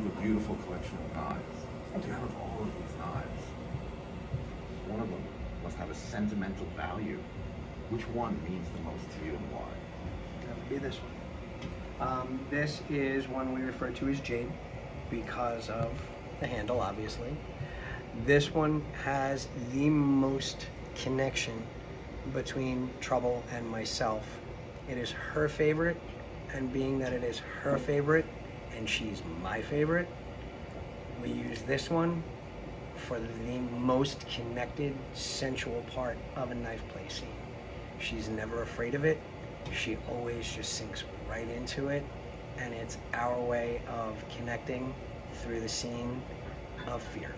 beautiful collection of knives. And out of all of these knives, one of them must have a sentimental value. Which one means the most to you and why? That would be this one. Um, this is one we refer to as Jade because of the handle, obviously. This one has the most connection between Trouble and myself. It is her favorite, and being that it is her favorite and she's my favorite, we use this one for the most connected, sensual part of a knife play scene. She's never afraid of it. She always just sinks right into it, and it's our way of connecting through the scene of fear.